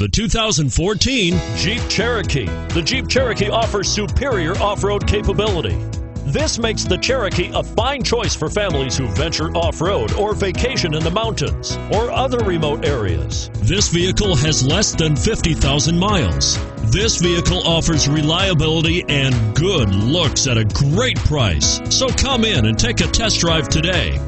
The 2014 Jeep Cherokee. The Jeep Cherokee offers superior off road capability. This makes the Cherokee a fine choice for families who venture off road or vacation in the mountains or other remote areas. This vehicle has less than 50,000 miles. This vehicle offers reliability and good looks at a great price. So come in and take a test drive today.